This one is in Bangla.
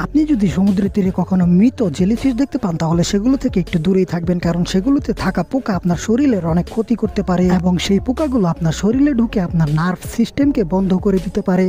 আপনি যদি সমুদ্রের তীরে কখনো মৃত জেলিফিশ দেখতে পান, তাহলে সেগুলো থেকে একটু দূরেই থাকবেন, কারণ সেগুলোতে থাকা পোকা আপনার শরীরের অনেক ক্ষতি করতে পারে এবং সেই পোকাগুলো আপনার শরীরে ঢুকে আপনার নার্ভ সিস্টেমকে বন্ধ করে দিতে পারে।